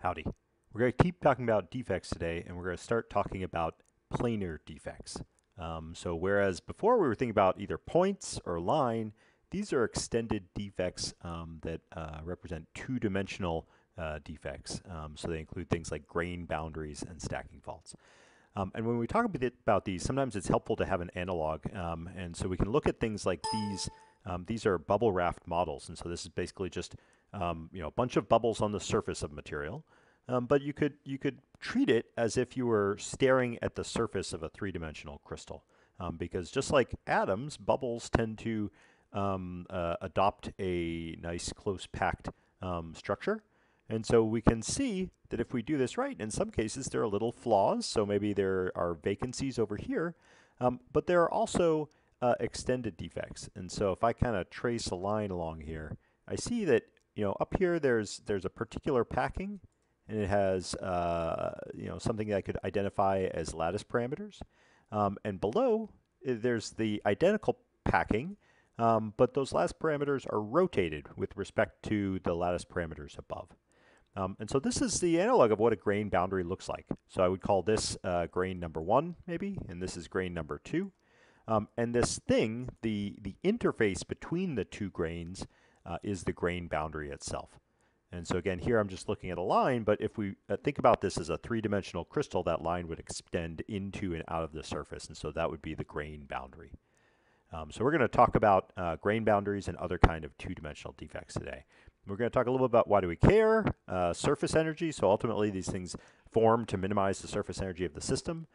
Howdy. We're going to keep talking about defects today, and we're going to start talking about planar defects. Um, so whereas before we were thinking about either points or line, these are extended defects um, that uh, represent two-dimensional uh, defects. Um, so they include things like grain boundaries and stacking faults. Um, and when we talk about these, sometimes it's helpful to have an analog. Um, and so we can look at things like these. Um, these are bubble raft models. And so this is basically just um, you know, a bunch of bubbles on the surface of material. Um, but you could you could treat it as if you were staring at the surface of a three-dimensional crystal, um, because just like atoms, bubbles tend to um, uh, adopt a nice close packed um, structure. And so we can see that if we do this right, in some cases there are little flaws. So maybe there are vacancies over here, um, but there are also uh, extended defects. And so if I kind of trace a line along here, I see that you know, up here there's there's a particular packing, and it has uh, you know something that I could identify as lattice parameters, um, and below eh, there's the identical packing, um, but those lattice parameters are rotated with respect to the lattice parameters above. Um, and so this is the analog of what a grain boundary looks like. So I would call this uh, grain number one, maybe, and this is grain number two. Um, and this thing, the, the interface between the two grains, uh, is the grain boundary itself. And so again, here I'm just looking at a line, but if we uh, think about this as a three-dimensional crystal, that line would extend into and out of the surface, and so that would be the grain boundary. Um, so we're going to talk about uh, grain boundaries and other kind of two-dimensional defects today. We're going to talk a little bit about why do we care, uh, surface energy, so ultimately these things form to minimize the surface energy of the system.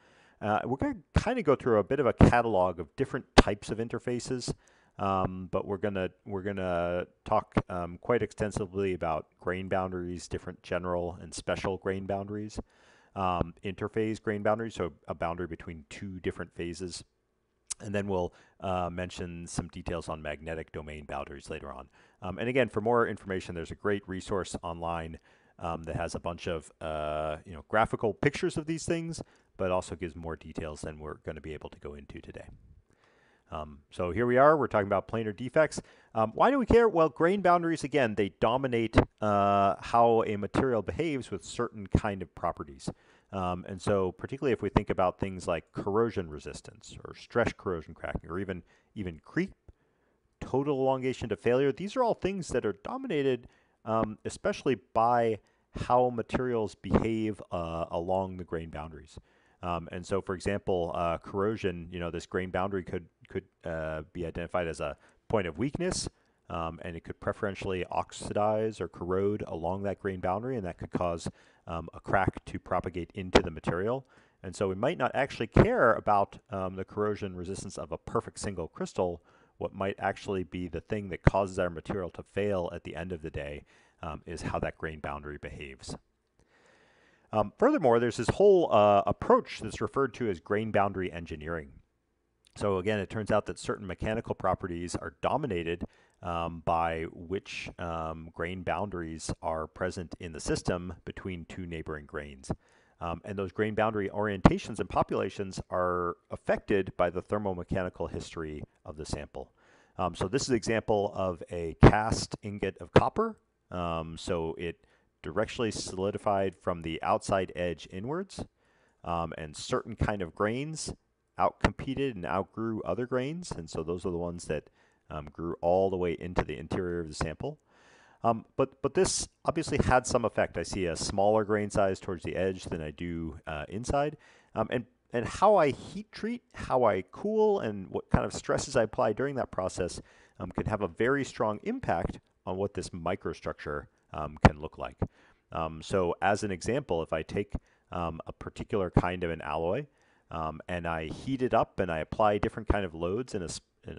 Uh, we're going to kind of go through a bit of a catalog of different types of interfaces, um, but we're gonna we're gonna talk um, quite extensively about grain boundaries, different general and special grain boundaries, um, interphase grain boundaries, so a boundary between two different phases, and then we'll uh, mention some details on magnetic domain boundaries later on. Um, and again, for more information, there's a great resource online um, that has a bunch of uh, you know graphical pictures of these things, but also gives more details than we're going to be able to go into today. Um, so here we are, we're talking about planar defects. Um, why do we care? Well, grain boundaries, again, they dominate uh, how a material behaves with certain kind of properties. Um, and so particularly if we think about things like corrosion resistance or stress corrosion cracking or even, even creep, total elongation to failure, these are all things that are dominated um, especially by how materials behave uh, along the grain boundaries. Um, and so, for example, uh, corrosion, you know, this grain boundary could could uh, be identified as a point of weakness, um, and it could preferentially oxidize or corrode along that grain boundary, and that could cause um, a crack to propagate into the material. And so we might not actually care about um, the corrosion resistance of a perfect single crystal. What might actually be the thing that causes our material to fail at the end of the day um, is how that grain boundary behaves. Um, furthermore, there's this whole uh, approach that's referred to as grain boundary engineering. So again, it turns out that certain mechanical properties are dominated um, by which um, grain boundaries are present in the system between two neighboring grains. Um, and those grain boundary orientations and populations are affected by the thermomechanical history of the sample. Um, so this is an example of a cast ingot of copper. Um, so it directionally solidified from the outside edge inwards, um, and certain kind of grains outcompeted and outgrew other grains, and so those are the ones that um, grew all the way into the interior of the sample. Um, but, but this obviously had some effect. I see a smaller grain size towards the edge than I do uh, inside. Um, and, and how I heat treat, how I cool, and what kind of stresses I apply during that process um, can have a very strong impact on what this microstructure um, can look like. Um, so as an example, if I take um, a particular kind of an alloy um, and I heat it up and I apply different kind of loads in a, in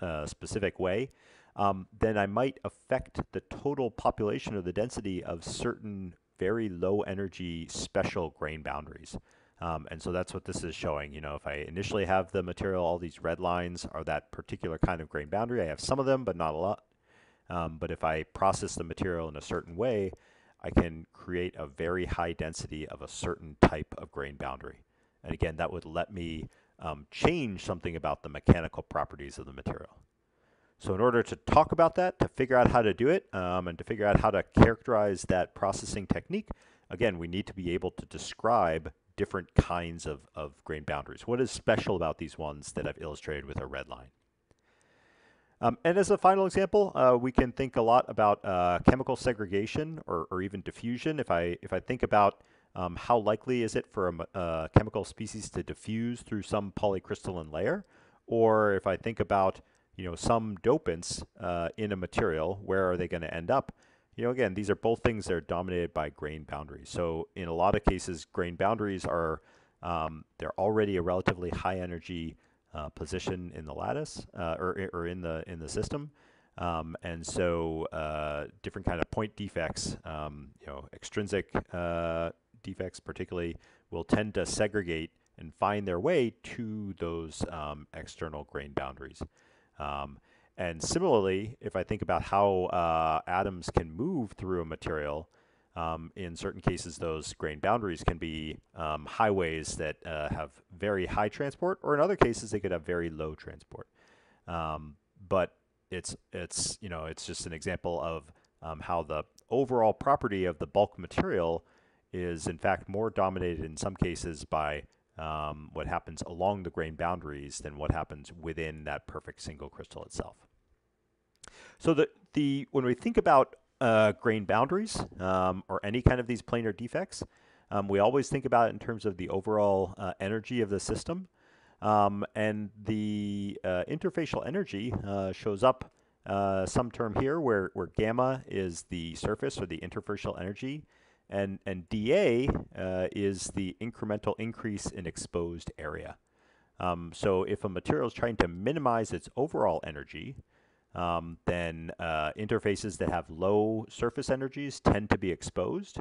a uh, specific way, um, then I might affect the total population or the density of certain very low energy special grain boundaries. Um, and so that's what this is showing. You know, if I initially have the material, all these red lines are that particular kind of grain boundary. I have some of them, but not a lot. Um, but if I process the material in a certain way, I can create a very high density of a certain type of grain boundary. And again, that would let me um, change something about the mechanical properties of the material. So in order to talk about that, to figure out how to do it, um, and to figure out how to characterize that processing technique, again, we need to be able to describe different kinds of, of grain boundaries. What is special about these ones that I've illustrated with a red line? Um, and as a final example, uh, we can think a lot about uh, chemical segregation or, or, even diffusion. If I, if I think about um, how likely is it for a uh, chemical species to diffuse through some polycrystalline layer, or if I think about you know some dopants uh, in a material, where are they going to end up? You know, again, these are both things that are dominated by grain boundaries. So in a lot of cases, grain boundaries are um, they're already a relatively high energy uh, position in the lattice uh, or, or in the in the system. Um, and so uh, different kind of point defects, um, you know, extrinsic uh, defects particularly, will tend to segregate and find their way to those um, external grain boundaries. Um, and similarly, if I think about how atoms can move through a material, um, in certain cases, those grain boundaries can be um, highways that uh, have very high transport, or in other cases, they could have very low transport. Um, but it's it's you know it's just an example of um, how the overall property of the bulk material is in fact more dominated in some cases by um, what happens along the grain boundaries than what happens within that perfect single crystal itself. So the, the when we think about uh, grain boundaries um, or any kind of these planar defects, um, we always think about it in terms of the overall uh, energy of the system. Um, and the uh, interfacial energy uh, shows up uh, some term here where, where gamma is the surface or the interfacial energy and, and dA uh, is the incremental increase in exposed area. Um, so if a material is trying to minimize its overall energy, um, then uh, interfaces that have low surface energies tend to be exposed.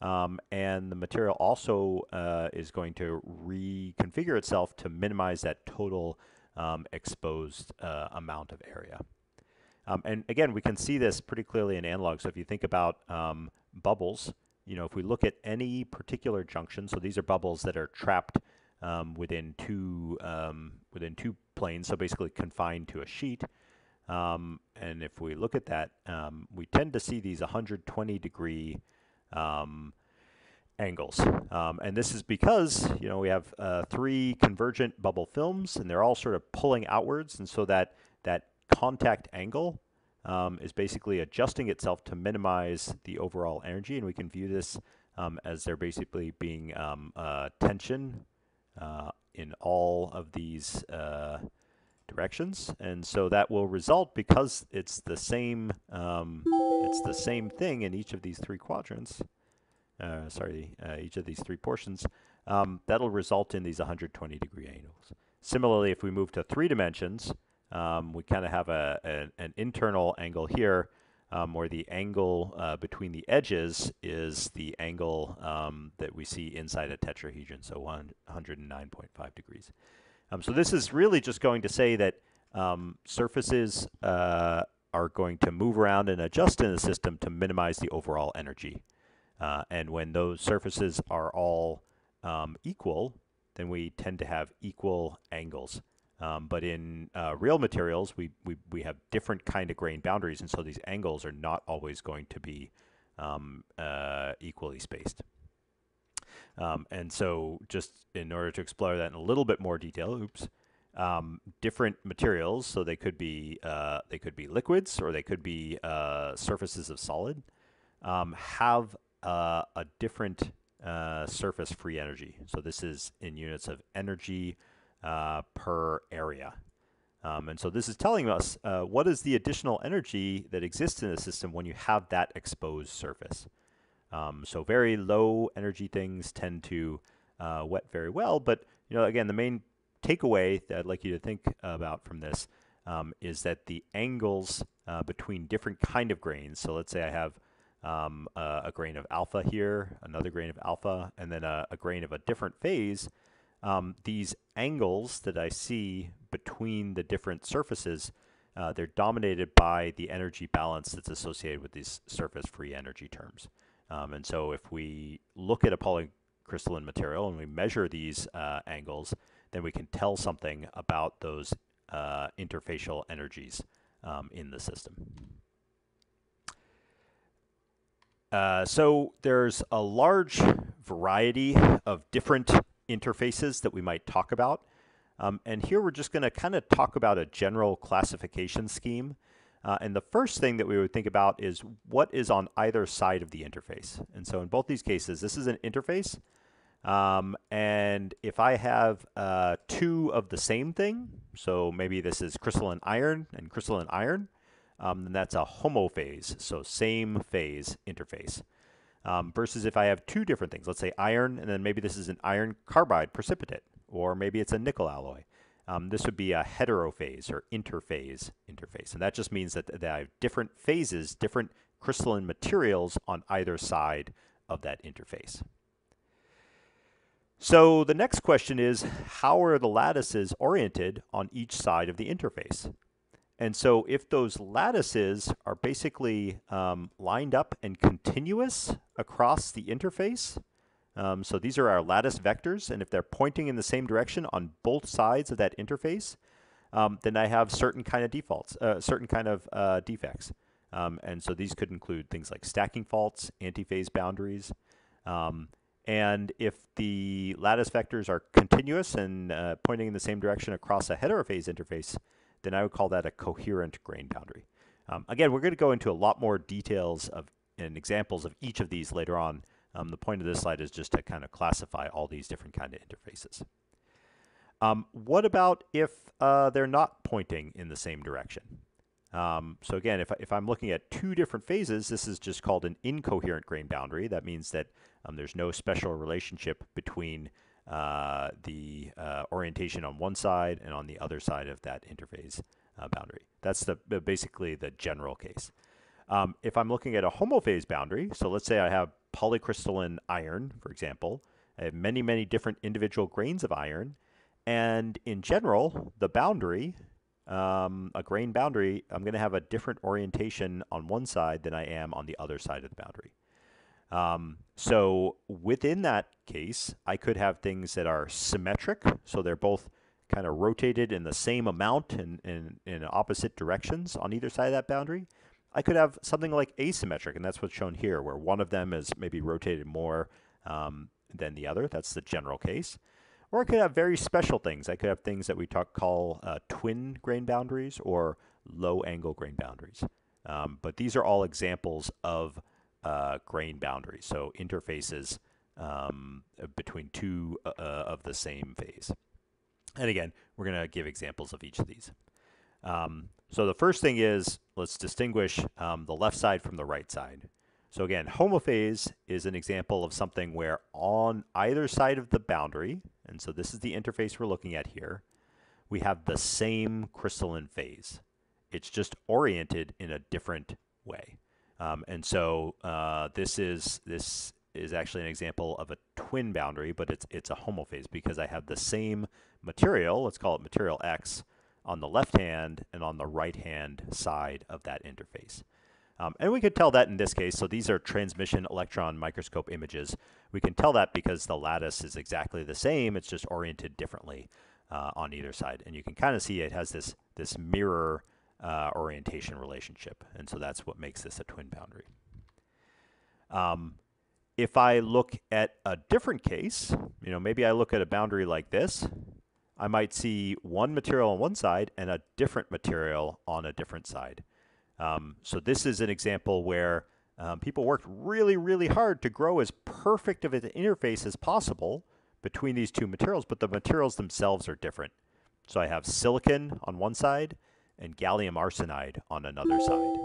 Um, and the material also uh, is going to reconfigure itself to minimize that total um, exposed uh, amount of area. Um, and again, we can see this pretty clearly in analog. So if you think about um, bubbles, you know, if we look at any particular junction, so these are bubbles that are trapped um, within two within two planes, so basically confined to a sheet. Um, and if we look at that, um, we tend to see these 120 degree um, angles. Um, and this is because, you know, we have uh, three convergent bubble films and they're all sort of pulling outwards. And so that, that contact angle um, is basically adjusting itself to minimize the overall energy. And we can view this um, as there basically being uh, tension uh, in all of these uh, directions. And so that will result because it's the same, um, it's the same thing in each of these three quadrants. Uh, sorry, uh, each of these three portions. Um, that'll result in these 120 degree angles. Similarly, if we move to three dimensions, um, we kind of have a, a, an internal angle here um, where the angle uh, between the edges is the angle um, that we see inside a tetrahedron, so 109.5 degrees. Um, so this is really just going to say that um, surfaces uh, are going to move around and adjust in the system to minimize the overall energy. Uh, and when those surfaces are all um, equal, then we tend to have equal angles. Um, but in uh, real materials, we, we, we have different kind of grain boundaries, and so these angles are not always going to be um, uh, equally spaced. Um, and so just in order to explore that in a little bit more detail, oops, um, different materials, so they could be uh, they could be liquids or they could be uh, surfaces of solid, um, have uh, a different uh, surface free energy. So this is in units of energy uh, per area. Um, and so this is telling us uh, what is the additional energy that exists in the system when you have that exposed surface. Um, so very low energy things tend to uh, wet very well, but you know again the main takeaway that I'd like you to think about from this um, is that the angles uh, between different kind of grains. So let's say I have um, a, a, grain of alpha here, another grain of alpha, and then a, a grain of a different phase um, these angles that I see between the different surfaces, uh, they're dominated by the energy balance that's associated with these surface free energy terms. Um, and so if we look at a polycrystalline material and we measure these uh, angles, then we can tell something about those uh, interfacial energies um, in the system. Uh, so there's a large variety of different interfaces that we might talk about. Um, and here we're just going to kind of talk about a general classification scheme. Uh, and the first thing that we would think about is what is on either side of the interface. And so in both these cases, this is an interface. Um, and if I have uh, two of the same thing, so maybe this is crystalline iron and crystalline iron, um, then that's a homophase, so same phase interface. Um, versus if I have two different things, let's say iron, and then maybe this is an iron carbide precipitate, or maybe it's a nickel alloy. Um, this would be a heterophase or interphase interface. And that just means that, I have different phases, different crystalline materials on either side of that interface. So the next question is, how are the lattices oriented on each side of the interface? And so if those lattices are basically um, lined up and continuous across the interface, um, so these are our lattice vectors, and if they're pointing in the same direction on both sides of that interface, um, then I have certain kind of defaults, uh, certain kind of uh, defects. Um, and so these could include things like stacking faults, antiphase boundaries, um, and if the lattice vectors are continuous and uh, pointing in the same direction across a heterophase interface, then I would call that a coherent grain boundary. Um, again, we're going to go into a lot more details of and examples of each of these later on. Um, the point of this slide is just to kind of classify all these different kind of interfaces. Um, what about if uh, they're not pointing in the same direction? Um, so again, if, if I'm looking at two different phases, this is just called an incoherent grain boundary. That means that um, there's no special relationship between uh, the uh, orientation on one side and on the other side of that interphase uh, boundary. That's the basically the general case. Um, if I'm looking at a homophase boundary, so let's say I have polycrystalline iron, for example, I have many, many different individual grains of iron, and in general, the boundary, um, a grain boundary, I'm going to have a different orientation on one side than I am on the other side of the boundary. Um, so within that case, I could have things that are symmetric, so they're both kind of rotated in the same amount and in, in opposite directions on either side of that boundary. I could have something like asymmetric, and that's what's shown here, where one of them is maybe rotated more um, than the other. That's the general case. Or I could have very special things. I could have things that we talk, call uh, twin grain boundaries or low angle grain boundaries. Um, but these are all examples of uh, grain boundaries, so interfaces um, between two uh, uh, of the same phase. And again, we're going to give examples of each of these. Um, so the first thing is, let's distinguish um, the left side from the right side. So again, homophase is an example of something where on either side of the boundary, and so this is the interface we're looking at here, we have the same crystalline phase. It's just oriented in a different way. Um, and so uh, this is this is actually an example of a twin boundary, but it's it's a homophase because I have the same material, let's call it material X, on the left hand and on the right hand side of that interface. Um, and we could tell that in this case, so these are transmission electron microscope images. We can tell that because the lattice is exactly the same, it's just oriented differently uh, on either side. And you can kind of see it has this, this mirror uh, orientation relationship. And so that's what makes this a twin boundary. Um, if I look at a different case, you know, maybe I look at a boundary like this, I might see one material on one side and a different material on a different side. Um, so this is an example where um, people worked really, really hard to grow as perfect of an interface as possible between these two materials, but the materials themselves are different. So I have silicon on one side and gallium arsenide on another side.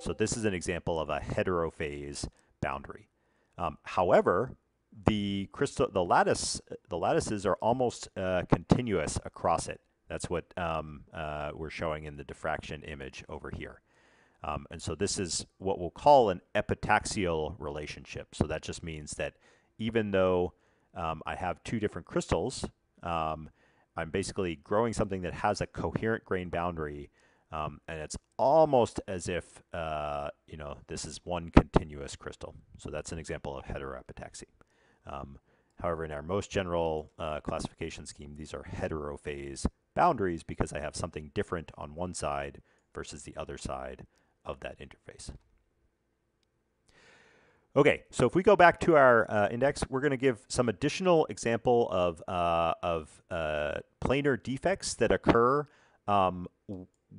So this is an example of a heterophase boundary. Um, however, the crystal, the lattice, the lattices are almost uh, continuous across it. That's what um, uh, we're showing in the diffraction image over here. Um, and so this is what we'll call an epitaxial relationship. So that just means that even though um, I have two different crystals, um, I'm basically growing something that has a coherent grain boundary um, and it's almost as if, uh, you know, this is one continuous crystal. So that's an example of heteroepitaxy. Um, however, in our most general uh, classification scheme, these are heterophase boundaries because I have something different on one side versus the other side of that interface. Okay, so if we go back to our uh, index, we're going to give some additional example of, uh, of uh, planar defects that occur um,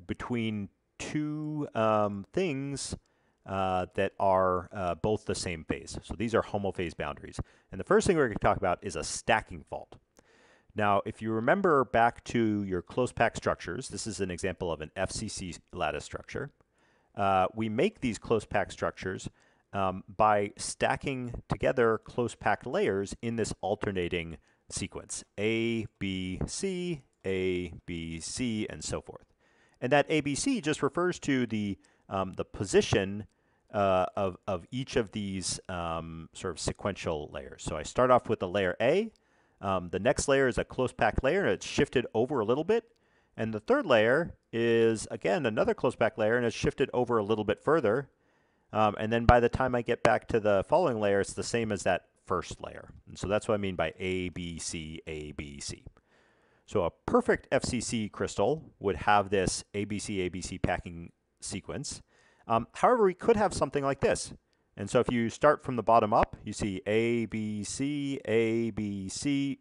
between two um, things uh, that are uh, both the same phase. So these are homophase boundaries. And the first thing we're going to talk about is a stacking fault. Now, if you remember back to your close packed structures, this is an example of an FCC lattice structure. Uh, we make these close packed structures um, by stacking together close packed layers in this alternating sequence A, B, C, A, B, C, and so forth. And that ABC just refers to the, um, the position uh, of, of each of these um, sort of sequential layers. So I start off with the layer A. Um, the next layer is a close packed layer, and it's shifted over a little bit. And the third layer is, again, another close packed layer, and it's shifted over a little bit further. Um, and then by the time I get back to the following layer, it's the same as that first layer. And so that's what I mean by A, B, C, A, B, C. So a perfect FCC crystal would have this ABC, ABC packing sequence. Um, however, we could have something like this. And so if you start from the bottom up, you see A, B, C, A, B, C.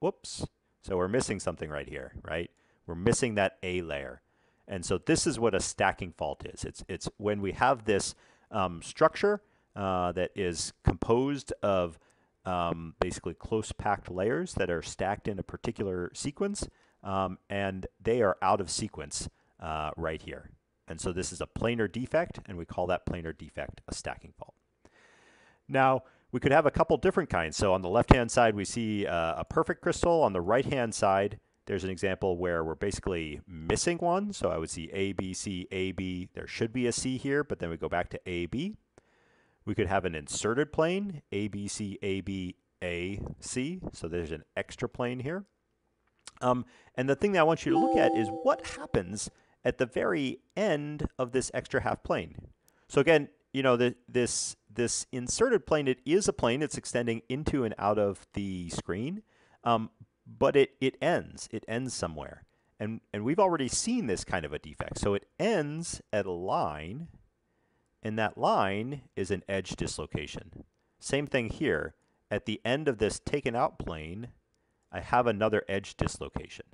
Whoops. So we're missing something right here, right? We're missing that A layer. And so this is what a stacking fault is. It's, it's when we have this um, structure uh, that is composed of um, basically close packed layers that are stacked in a particular sequence, um, and they are out of sequence uh, right here. And so this is a planar defect, and we call that planar defect a stacking fault. Now, we could have a couple different kinds. So on the left-hand side, we see uh, a perfect crystal. On the right-hand side, there's an example where we're basically missing one. So I would see A, B, C, A, B. There should be a C here, but then we go back to A, B. We could have an inserted plane, A, B, C, A, B, A, C. So there's an extra plane here. Um, and the thing that I want you to look at is what happens at the very end of this extra half plane. So again, you know, the, this, this inserted plane, it is a plane. It's extending into and out of the screen. Um, but it, it ends. It ends somewhere. And, and we've already seen this kind of a defect. So it ends at a line, and that line is an edge dislocation. Same thing here. At the end of this taken out plane, I have another edge dislocation.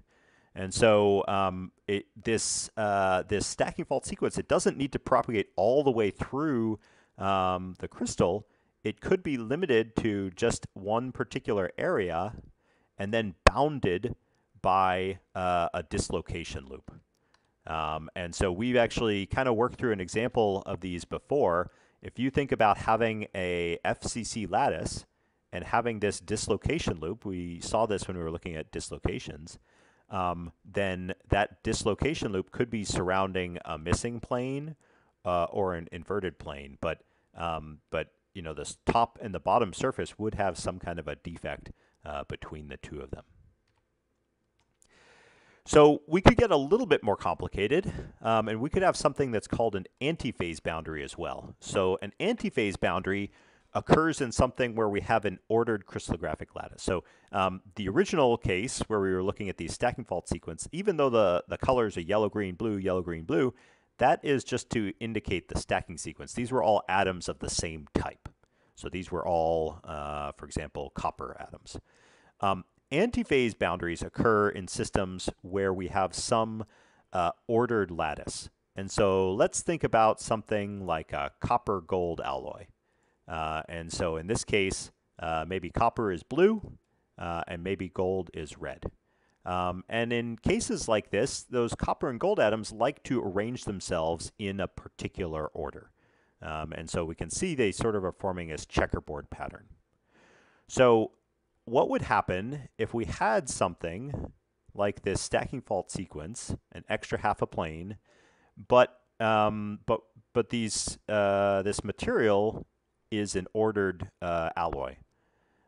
And so um, it, this, uh, this stacking fault sequence, it doesn't need to propagate all the way through um, the crystal. It could be limited to just one particular area and then bounded by uh, a dislocation loop. Um, and so we've actually kind of worked through an example of these before. If you think about having a FCC lattice and having this dislocation loop, we saw this when we were looking at dislocations, um, then that dislocation loop could be surrounding a missing plane uh, or an inverted plane. But, um, but you know, the top and the bottom surface would have some kind of a defect uh, between the two of them. So we could get a little bit more complicated, um, and we could have something that's called an antiphase boundary as well. So an antiphase boundary occurs in something where we have an ordered crystallographic lattice. So um, the original case where we were looking at the stacking fault sequence, even though the, the colors are yellow, green, blue, yellow, green, blue, that is just to indicate the stacking sequence. These were all atoms of the same type. So these were all, uh, for example, copper atoms. Um, antiphase boundaries occur in systems where we have some uh, ordered lattice. And so let's think about something like a copper gold alloy. Uh, and so in this case, uh, maybe copper is blue uh, and maybe gold is red. Um, and in cases like this, those copper and gold atoms like to arrange themselves in a particular order. Um, and so we can see they sort of are forming this checkerboard pattern. So what would happen if we had something like this stacking fault sequence, an extra half a plane, but um, but but these uh, this material is an ordered uh, alloy.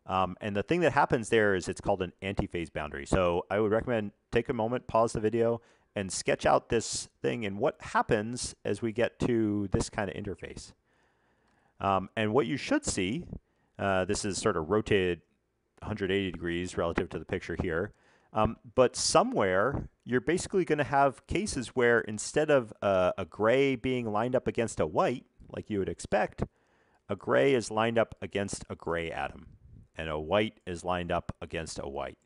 Um, and the thing that happens there is it's called an antiphase boundary. So I would recommend take a moment, pause the video, and sketch out this thing and what happens as we get to this kind of interface. Um, and what you should see, uh, this is sort of rotated 180 degrees relative to the picture here, um, but somewhere you're basically going to have cases where instead of uh, a gray being lined up against a white, like you would expect, a gray is lined up against a gray atom, and a white is lined up against a white.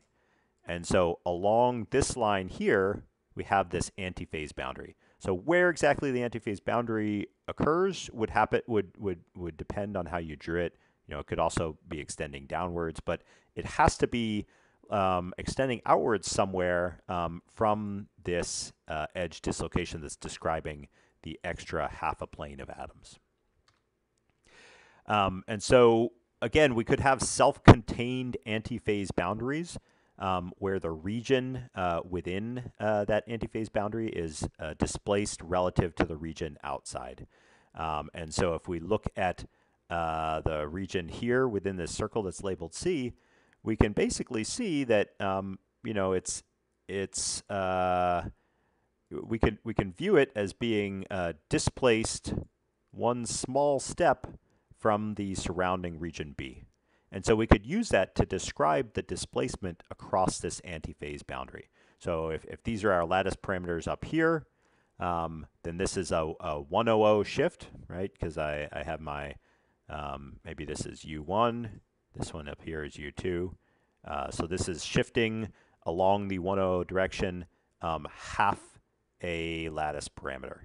And so along this line here, we have this antiphase boundary. So where exactly the antiphase boundary occurs would happen would would would depend on how you drew it. You know, it could also be extending downwards, but it has to be um, extending outwards somewhere um, from this uh, edge dislocation that's describing the extra half a plane of atoms. Um, and so again, we could have self-contained antiphase boundaries um, where the region uh, within uh, that antiphase boundary is uh, displaced relative to the region outside. Um, and so if we look at uh, the region here within this circle that's labeled C, we can basically see that um, you know it's it's uh, we can we can view it as being uh, displaced one small step from the surrounding region B. And so we could use that to describe the displacement across this antiphase boundary. So if, if these are our lattice parameters up here, um, then this is a, a 100 shift, right? Because I, I have my, um, maybe this is U1, this one up here is U2. Uh, so this is shifting along the 100 direction um, half a lattice parameter.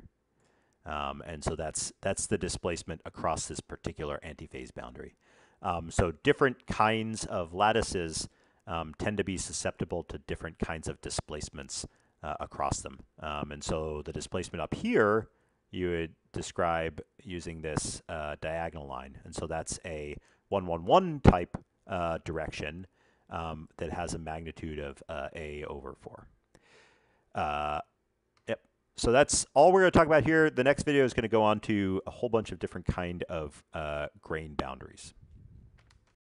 Um, and so that's, that's the displacement across this particular antiphase boundary. Um, so different kinds of lattices um, tend to be susceptible to different kinds of displacements uh, across them. Um, and so the displacement up here, you would describe using this uh, diagonal line. And so that's a 111 type uh, direction um, that has a magnitude of uh, A over 4. So that's all we're going to talk about here. The next video is going to go on to a whole bunch of different kind of uh, grain boundaries.